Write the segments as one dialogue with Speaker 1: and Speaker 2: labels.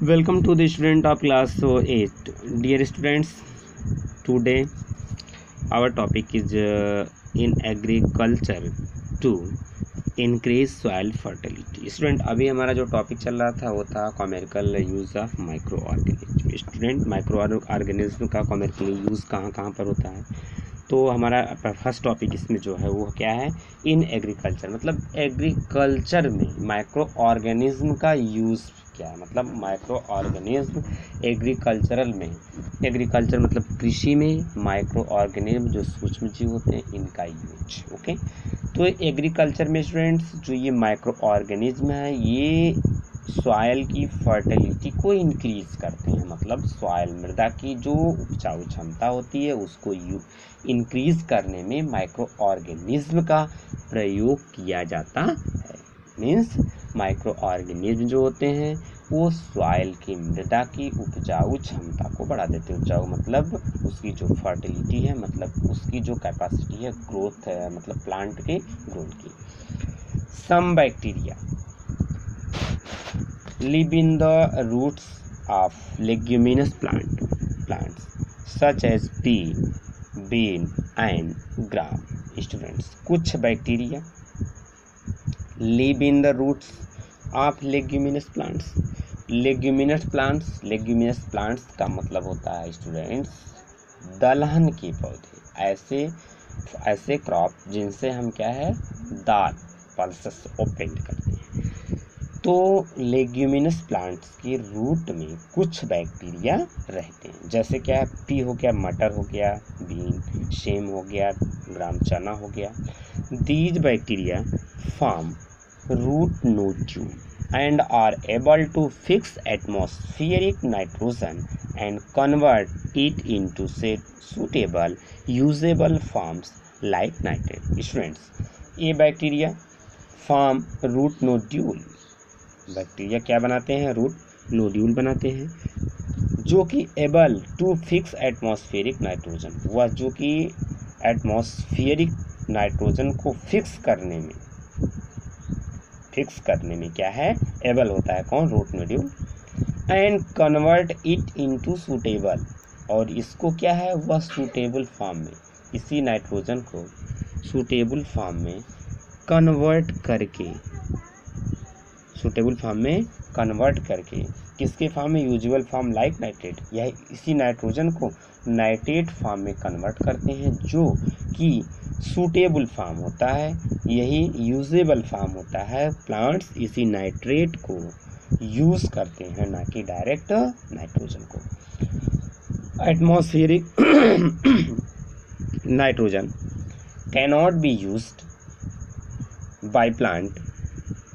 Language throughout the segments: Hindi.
Speaker 1: to the student of class so 8 dear students today topic is uh, in agriculture to increase soil fertility. Student अभी हमारा जो टॉपिक चल रहा था वो था commercial use of micro organism student micro organism का कॉमेरिकल यूज़ कहाँ कहाँ पर होता है? तो हमारा फ़र्स्ट टॉपिक इसमें जो है वो क्या है? इन एग्रीकल्चर मतलब एग्रीकल्चर में माइक्रो ऑर्गेनिज्म का यूज़ क्या है? मतलब माइक्रो ऑर्गेनिज्म एग्रीकल्चरल में। एग्रीकल्चर मतलब कृषि में माइक्रो ऑर्गेनिज्म जो सूक्ष्म जीव होते हैं, इनका यूज़ ओके तो एग्रीकल्चर में स्टूडेंट्स जो ये माइक्रो ऑर्गेनिज्म है, ये सॉयल की फर्टिलिटी को इंक्रीज करते हैं। मतलब सॉयल मृदा की जो उपजाऊ क्षमता होती है, उसको यू इंक्रीज करने में माइक्रो ऑर्गेनिज्म का प्रयोग किया जाता है। मीन्स माइक्रो ऑर्गेनिज्म जो होते हैं, वो सॉइल की मृदा की उपजाऊ क्षमता को बढ़ा देते हैं। उपजाऊ मतलब उसकी जो फर्टिलिटी है मतलब उसकी जो कैपेसिटी है, ग्रोथ है मतलब प्लांट के ग्रोथ की। Some bacteria. live in the roots of leguminous plant plants such as pea bean and gram students कुछ bacteria live in the roots of leguminous plants. Leguminous plants leguminous plants का मतलब होता है स्टूडेंट्स दलहन के पौधे। ऐसे ऐसे क्रॉप जिनसे हम क्या है? दाल पल्सेस ऑपरेट करते हैं। तो लेग्यूमिनस प्लांट्स के रूट में कुछ बैक्टीरिया रहते हैं। जैसे क्या पी हो गया, मटर हो गया बीन शेम हो गया, ग्राम चना हो गया। These bacteria form root nodule and are able to fix atmospheric nitrogen and convert it into suitable usable forms like nitrate students ये bacteria form root nodule bacteria क्या बनाते हैं? रूट नोड्यूल बनाते हैं, जो कि able to fix atmospheric nitrogen वह जो कि एटमॉस्फेरिक नाइट्रोजन को फिक्स करने में फिक्स करने में क्या है? एबल होता है कौन? Root nodule and convert it into suitable और इसको क्या है? वह सूटेबल फॉर्म में. इसी नाइट्रोजन को सूटेबल फॉर्म में कन्वर्ट करके सूटेबल फॉर्म में कन्वर्ट करके, किसके फॉर्म में? यूजुअल फॉर्म लाइक नाइट्रेट यह इसी नाइट्रोजन को नाइट्रेट फॉर्म में कन्वर्ट करते हैं, जो कि सूटेबल फार्म होता है। यही यूजेबल फार्म होता है। प्लांट्स इसी नाइट्रेट को यूज़ करते हैं, ना कि डायरेक्ट नाइट्रोजन को। Atmospheric nitrogen cannot be use by plant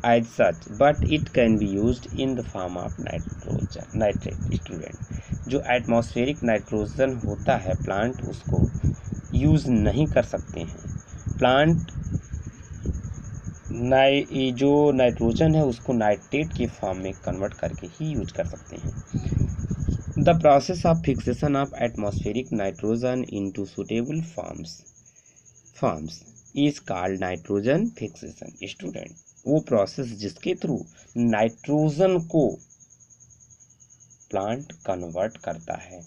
Speaker 1: as such but it can be use in the form of nitrogen nitrate student जो एटमॉस्फेरिक नाइट्रोजन होता है प्लांट उसको यूज़ नहीं कर सकते हैं। प्लांट नाइ जो नाइट्रोजन है, उसको नाइट्रेट के फॉर्म में कन्वर्ट करके ही यूज़ कर सकते हैं। The process of fixation of atmospheric nitrogen into suitable forms forms is called nitrogen fixation student वो प्रोसेस जिसके थ्रू नाइट्रोजन को प्लांट कन्वर्ट करता है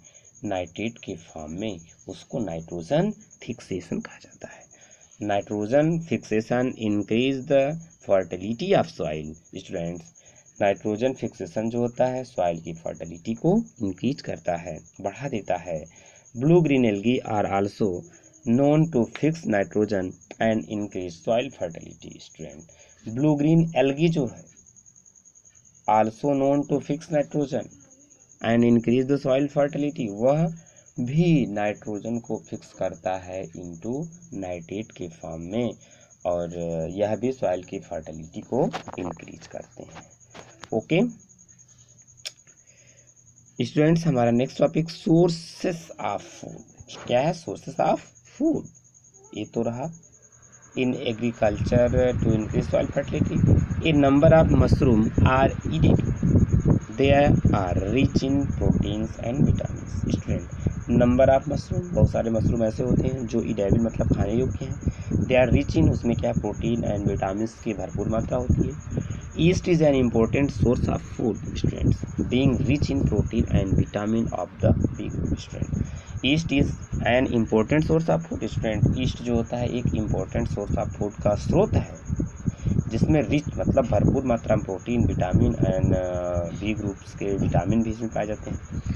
Speaker 1: नाइट्रेट के फॉर्म में। उसको नाइट्रोजन फिक्सेशन कहा जाता है। Nitrogen fixation increase the fertility of soil students nitrogen fixation जो होता है सॉइल की फर्टिलिटी को इंक्रीज करता है, बढ़ा देता है। Blue green algae are also known to fix nitrogen and increase soil fertility student blue green algae जो है also known to fix nitrogen and increase the soil fertility वह भी नाइट्रोजन को फिक्स करता है इनटू नाइट्रेट के फॉर्म में और यह भी सॉइल की फर्टिलिटी को इंक्रीज करते हैं। ओके स्टूडेंट्स हमारा next topic sources of food क्या है सोर्सेस ऑफ़ फ़ूड ये तो रहा। In agriculture to increase soil fertility a number of mushroom are edit they are rich in proteins and vitamin student number of mushroom, बहुत सारे मशरूम ऐसे होते हैं जो इडेबिन मतलब खाने योग्य हैं। दे आर रिच इन उसमें क्या प्रोटीन एंड विटामिन की भरपूर मात्रा होती है। Yeast is an important source of food students being rich in protein and vitamin of the B big student yeast is an important source of food student yeast जो होता है, एक इम्पोर्टेंट सोर्स ऑफ़ फ़ूड का स्रोत है, जिसमें रिच मतलब भरपूर मात्रा में protein vitamin and B groups के विटामिन भी इसमें पाए जाते हैं।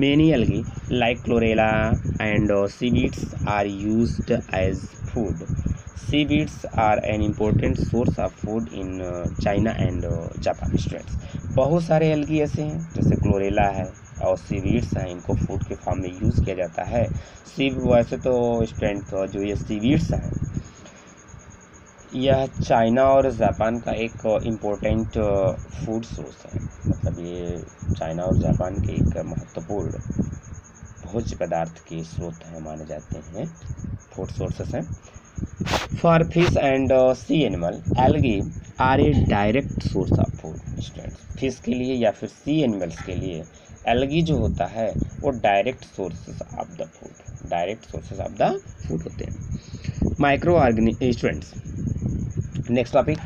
Speaker 1: Many algae like chlorella and seaweeds are used as food seaweeds are an important source of food in uh, China and uh, Japan students बहुत सारे एल्गी ऐसे हैं जैसे क्लोरेला है और सीवीड्स हैं इनको फ़ूड के फॉर्म में यूज़ किया जाता है। सी वैसे तो स्टूडेंट जो ये सीवीड्स हैं यह चाइना और जापान का एक इम्पोर्टेंट फ़ूड सोर्स है। मतलब ये चाइना और जापान के एक महत्वपूर्ण भोज्य पदार्थ के स्रोत हैं, माने जाते हैं फ़ूड सोर्सेस हैं। For fish and sea animal algae are a direct source of food students fish के लिए या फिर सी एनिमल्स के लिए एलगी जो होता है, वो direct sources of the food direct sources of the food होते हैं। Micro organism students next topic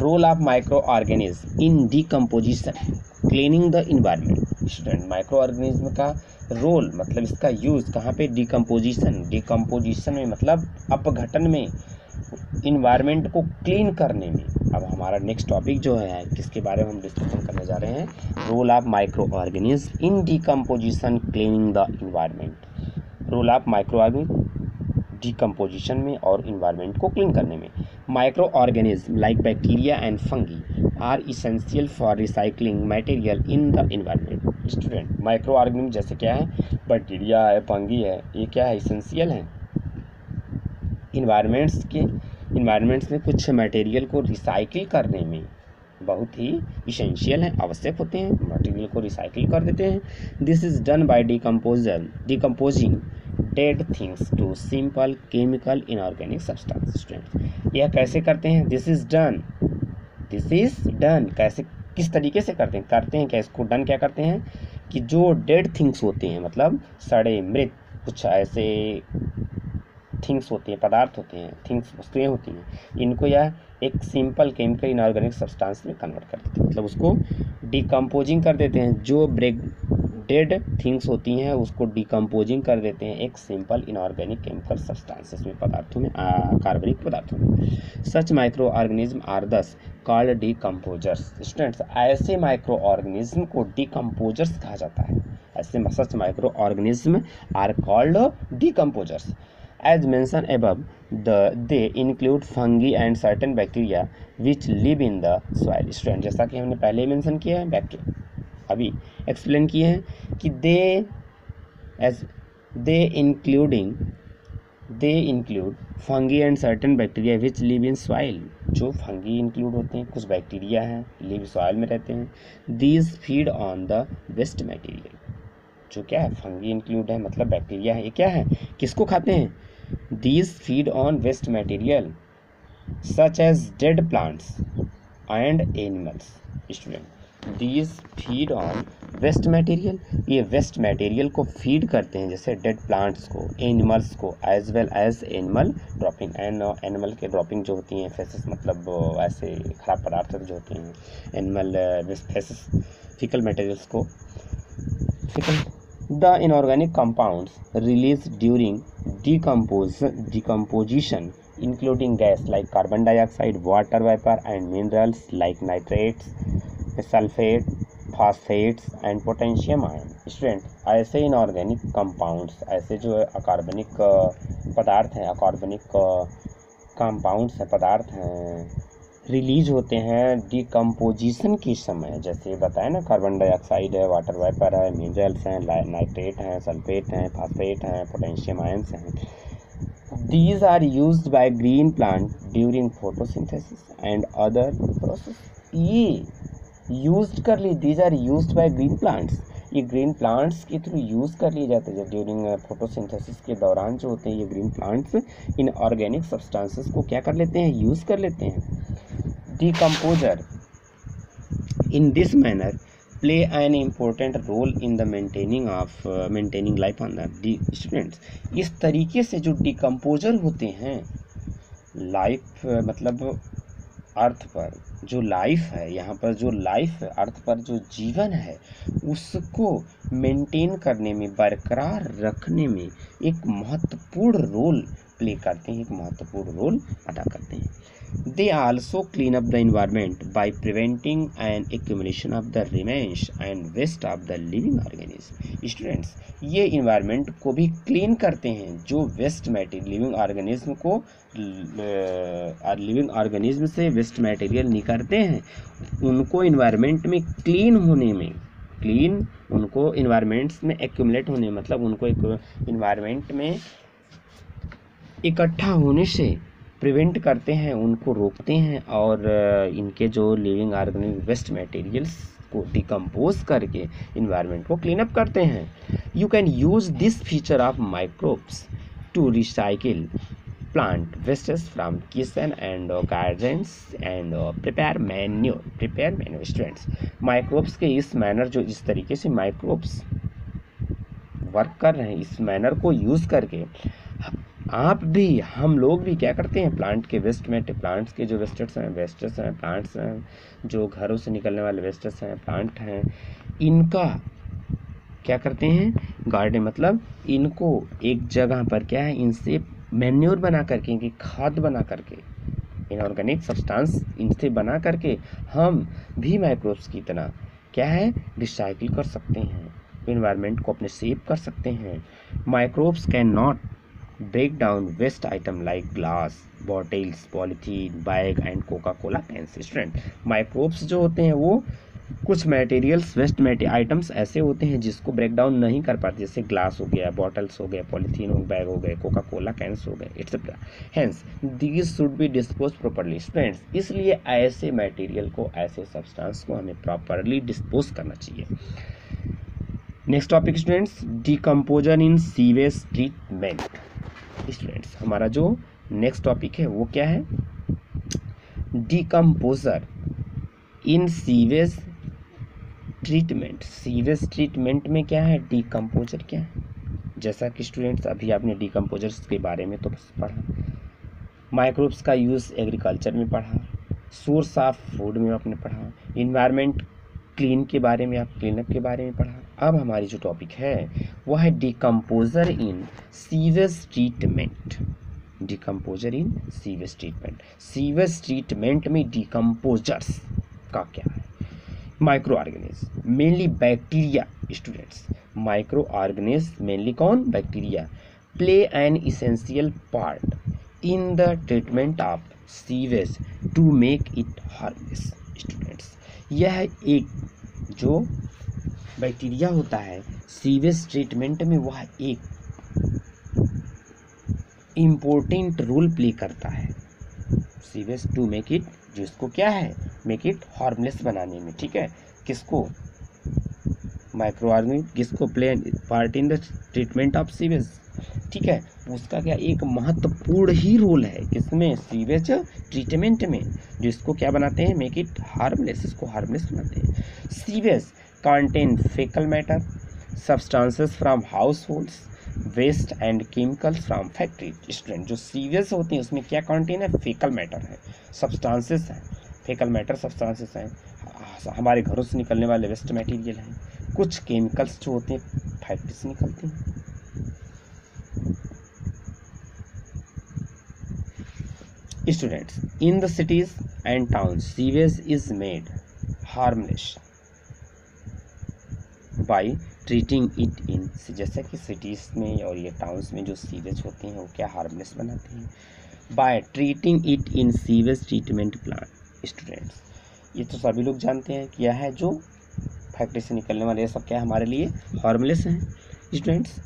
Speaker 1: role of micro organism in decomposition cleaning the environment student micro organism का रोल मतलब इसका यूज़ कहाँ पे डिकम्पोजिशन डिकम्पोजिशन में मतलब अपघटन में इन्वायरमेंट को क्लीन करने में। अब हमारा नेक्स्ट टॉपिक जो है किसके बारे में हम डिस्कशन करने जा रहे हैं role of micro organism in decomposition cleaning the environment role of micro organism decomposition में और इन्वायरमेंट को क्लीन करने में। Micro organism like bacteria and fungi are essential for recycling material in the environment student micro organism जैसे क्या है? बैक्टीरिया है फंगी है, ये क्या है? इसेंशियल है। इन्वायरमेंट्स के इन्वायरमेंट्स में कुछ मटेरियल को रिसाइकिल करने में बहुत ही इसेंशियल हैं, आवश्यक होते हैं। मटेरियल को रिसाइकिल कर देते हैं। This is done by decomposal decomposing dead things to simple chemical inorganic substance यह कैसे करते हैं? This is done this is done कैसे, किस तरीके से करते हैं? करते हैं क्या? इसको डन क्या करते हैं? कि जो डेड थिंग्स होते हैं मतलब सड़े, मृत, कुछ ऐसे थिंग्स होती हैं, पदार्थ होते हैं थिंग्स वस्तुएँ होती हैं, इनको यह एक सिंपल केमिकल इनऑर्गेनिक सब्सटेंस में कन्वर्ट कर देते हैं। मतलब उसको डिकम्पोजिंग कर देते हैं। जो ब्रेक डेड थिंग्स होती हैं उसको डिकम्पोजिंग कर देते हैं एक सिंपल इनऑर्गेनिक केमिकल सब्सटेंसेस में पदार्थों में कार्बनिक पदार्थों में। Such micro organism are thus called decomposers students ऐसे माइक्रो ऑर्गेनिज्म को डिकम्पोजर्स कहा जाता है। ऐसे such micro organism are called decomposers As mentioned above, the they include fungi and certain bacteria which live in the soil. Student जैसा कि हमने पहले मेंशन किया है बैक्टीरिया अभी एक्सप्लेन किए हैं कि they as they including they include fungi and certain bacteria which live in soil जो फंगी इंक्लूड होते हैं, कुछ बैक्टीरिया हैं लिव सॉइल में रहते हैं। These feed on the waste material जो क्या है फंगी इंक्लूड है मतलब बैक्टीरिया है, ये क्या है? किसको खाते हैं? These feed on waste material such as dead plants and animals student these feed on waste material ये वेस्ट मटेरियल को फ़ीड करते हैं जैसे डेड प्लांट्स को एनिमल्स को as well as animal dropping and animal के ड्रॉपिंग जो होती हैं फेसेस मतलब ऐसे खराब पदार्थ जो होते हैं एनिमल फेसेस फिकल मटेरियल्स को faecal the inorganic compounds release during during decomposition including gas like carbon dioxide, water vapor and minerals like nitrates, sulfate, phosphates and potassium ion student ऐसे इनऑर्गेनिक कंपाउंड्स ऐसे जो है अकार्बनिक पदार्थ हैं अकार्बनिक कंपाउंड्स हैं पदार्थ हैं रिलीज़ होते हैं डिकम्पोजिशन के समय। जैसे बताए ना कार्बन डाइऑक्साइड है वाटर वाइपर है मिनरल्स हैं नाइट्रेट हैं सल्फेट हैं फास्फेट हैं पोटेशियम आयन्स हैं। These are use by green plant during photosynthesis and other process ये यूज़ कर ली these are use by green plants ये ग्रीन प्लांट्स के थ्रू यूज़ कर लिए जाते हैं। ड्यूरिंग फोटोसिंथेसिस के दौरान जो होते हैं ये green plants in organic substances को क्या कर लेते हैं? यूज़ कर लेते हैं। Decomposer in this manner play an important role in the maintaining of maintaining life on the students इस तरीके से जो डिकम्पोजर होते हैं लाइफ uh, मतलब अर्थ पर जो लाइफ है, यहाँ पर जो लाइफ अर्थ पर जो जीवन है, उसको मेंटेन करने में, बरकरार रखने में एक महत्वपूर्ण रोल प्ले करते हैं, एक महत्वपूर्ण रोल अदा करते हैं। They also clean up the environment by preventing an accumulation of the remains and waste of the living organism students ये इन्वायरमेंट को भी क्लीन करते हैं, जो वेस्ट मैटेरियल लिविंग ऑर्गेनिज्म को लिविंग ऑर्गेनिज्म से वेस्ट मटेरियल निकलते हैं। उनको इन्वायरमेंट में क्लीन होने में क्लीन उनको इन्वायरमेंट्स में एक्यूमुलेट होने मतलब उनको इन्वायरमेंट में इकट्ठा होने से प्रिवेंट करते हैं, उनको रोकते हैं और इनके जो लिविंग ऑर्गेनिक वेस्ट मटेरियल्स को डिकम्पोज करके इन्वायरमेंट को क्लीन अप करते हैं। You can use this feature of microbes to recycle plant wastage from kitchen and gardens and prepare manure prepare manure students microbes के इस मैनर जो इस तरीके से माइक्रोब्स वर्क कर रहे हैं, इस मैनर को यूज़ करके आप भी, हम लोग भी क्या करते हैं? प्लांट के वेस्ट में प्लांट्स के जो वेस्टर्स हैं वेस्टर्स हैं प्लांट्स हैं, जो घरों से निकलने वाले वेस्टर्स हैं प्लांट हैं, इनका क्या करते हैं? गार्डन मतलब इनको एक जगह पर क्या है? इनसे मैन्योर बना करके, इनकी खाद बना करके इनऑर्गेनिक सब्सटेंस इनसे बना करके हम भी माइक्रोब्स की तरह क्या है? रिसाइकिल कर सकते हैं इन्वायरमेंट को अपने सेव कर सकते हैं। Microbes can not break down waste item like glass, bottles, polythene, bag and coca cola cans student microbes जो होते हैं वो कुछ मटेरियल्स वेस्ट आइटम्स ऐसे होते हैं जिसको ब्रेक डाउन नहीं कर पाते। जैसे ग्लास हो गया बॉटल्स हो गया पॉलीथीन हो बैग हो गए कोका कोला कैंस हो गए etcetera hence these should be dispose properly students इसलिए ऐसे मटेरियल को, ऐसे सब्सटेंस को हमें प्रॉपरली डिस्पोज करना चाहिए। Next topic students decomposer in sewage treatment students हमारा जो नेक्स्ट टॉपिक है, वो क्या है? Decomposer in sewage treatment sewage treatment में क्या है? डिकम्पोजर क्या है? जैसा कि स्टूडेंट्स अभी आपने डिकम्पोजर्स के बारे में तो पढ़ा। माइक्रोब्स का यूज़ एग्रीकल्चर में पढ़ा। सोर्स ऑफ़ फ़ूड में आपने पढ़ा। इन्वायरमेंट क्लीन के बारे में, आप क्लीनअप के बारे में पढ़ा। अब हमारी जो टॉपिक है वह है decomposer in sewage treatment decomposer in sewage treatment sewage treatment में डिकम्पोजर्स का क्या है? Micro organisms mainly bacteria students micro organisms mainly कौन? Bacteria play an essential part in the treatment of sewage to make it harmless students यह एक जो बैक्टीरिया होता है, सीवेज ट्रीटमेंट में वह एक इम्पोर्टेंट रोल प्ले करता है। सीवेज टू मेक इट जिसको क्या है? मेक इट हार्मलेस बनाने में, ठीक है? किसको? माइक्रो ऑर्गेनिक किसको play part in the treatment of sewage ठीक है? उसका क्या एक महत्वपूर्ण ही रोल है, किसमें? सीवेज ट्रीटमेंट में, जिसको क्या बनाते हैं? मेक इट हार्मलेस इसको हार्मलेस बनाते हैं। Sewage faecal matter substances from households waste and chemicals from factory student जो सीवेज होते हैं उसमें क्या कंटेन है? फेकल मैटर है। सब्सटेंसेस हैं। फेकल मैटर सब्सटेंसेस हैं। हमारे घरों से निकलने वाले वेस्ट मटेरियल हैं। कुछ केमिकल्स जो होते हैं फैक्ट्री से निकलते हैं। Students, in the cities and towns, sewage is made harmless. By treating it in, जैसा कि सिटीज़ में और ये टाउन्स में जो सीवेज होते हैं, वो क्या हार्मलेस बनाते हैं? By treating it in sewage treatment plant students ये तो सभी लोग जानते हैं क्या है जो फैक्ट्री से निकलने वाले, ये सब क्या हमारे लिए हार्मलेस हैं? स्टूडेंट्स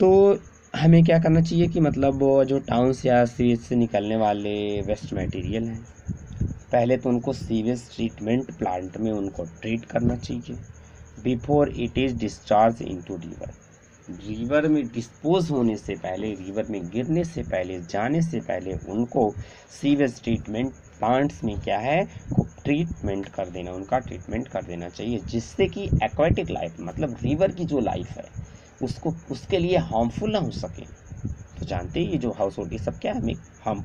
Speaker 1: तो हमें क्या करना चाहिए कि मतलब जो टाउन्स या सीवेज से निकलने वाले वेस्ट मटेरियल हैं पहले तो उनको सीवेज ट्रीटमेंट प्लांट में उनको ट्रीट करना चाहिए, before it is discharge into river. River में डिस्पोज होने से पहले, रिवर में गिरने से पहले, जाने से पहले उनको सीवेज ट्रीटमेंट प्लांट्स में क्या है? को ट्रीटमेंट कर देना, उनका ट्रीटमेंट कर देना चाहिए, जिससे कि एक्वाटिक लाइफ मतलब रिवर की जो लाइफ है, उसको, उसके लिए हार्मफुल ना हो सके। तो जानते ही जो हाउस होल्ड ये सब क्या है? हम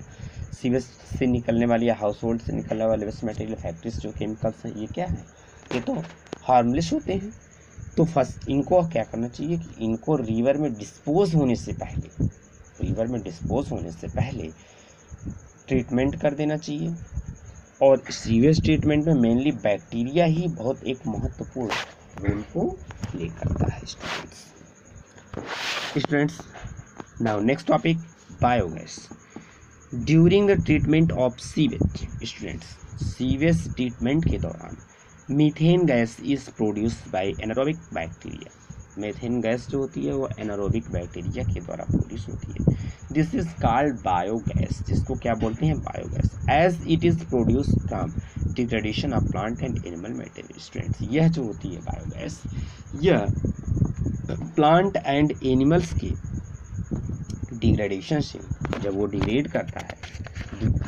Speaker 1: सीवेज से निकलने वाली या हाउस होल्ड से निकलने वाले वेस्ट मटेरियल फैक्ट्रीज जो केमिकल्स हैं, ये क्या है? ये तो हार्मलेस होते हैं। तो फ़र्स्ट इनको क्या करना चाहिए कि इनको रिवर में डिस्पोज होने से पहले रिवर में डिस्पोज होने से पहले ट्रीटमेंट कर देना चाहिए। और सीवेज ट्रीटमेंट में मेनली बैक्टीरिया ही बहुत एक महत्वपूर्ण रोल को प्ले करता है students students now next topic biogas during the treatment of sewage students sewage treatment के दौरान methane gas is produce by anaerobic bacteria methane gas जो होती है वो एनारोबिक बैक्टीरिया के द्वारा प्रोड्यूस होती है। दिस इज़ कॉल्ड बायोगैस जिसको क्या बोलते हैं? Biogas as it is produce from degradation of plant and animal material students यह जो होती है बायोगैस यह प्लांट एंड एनिमल्स के डिग्रेडेशन से जब वो डिग्रेड करता है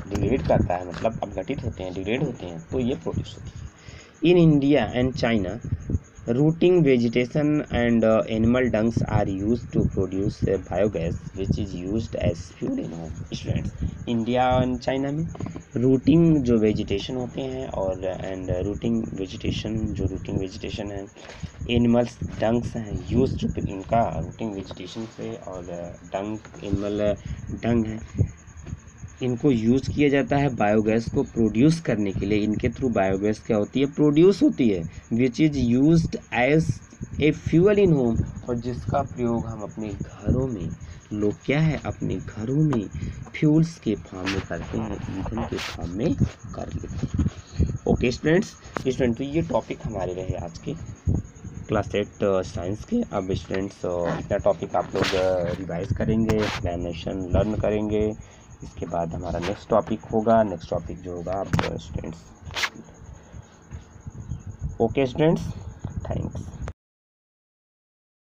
Speaker 1: डिग्रेड करता है मतलब अपघटित होते हैं डिग्रेड होते हैं तो ये प्रोड्यूस होती है। In India and China rotting vegetation and animal dungs are use to produce biogas which is use as fuel in students India and China में रूटिंग जो वेजिटेशन होते हैं और एंड रूटिंग वेजिटेशन जो रूटिंग वेजिटेशन है एनिमल्स डंक्स हैं यूज़ इनका रूटिंग वेजिटेशन से और डंक एनिमल डंग है। इनको यूज़ किया जाता है बायोगैस को प्रोड्यूस करने के लिए। इनके थ्रू बायोगैस क्या होती है? प्रोड्यूस होती है। Which is use as a fuel in home और जिसका प्रयोग हम अपने घरों में लोग क्या है? अपने घरों में फ्यूल्स के फॉर्म में करते हैं ईंधन के फॉर्म में कर लेते हैं। ओके स्टूडेंट्स स्टूडेंट तो ये टॉपिक हमारे रहे आज के क्लास एट साइंस के। अब स्टूडेंट्स इतना टॉपिक आप लोग रिवाइज uh, करेंगे एक्सप्लेनेशन लर्न करेंगे। इसके बाद हमारा नेक्स्ट टॉपिक होगा। नेक्स्ट टॉपिक जो होगा, आप स्टूडेंट्स ओके स्टूडेंट्स थैंक्स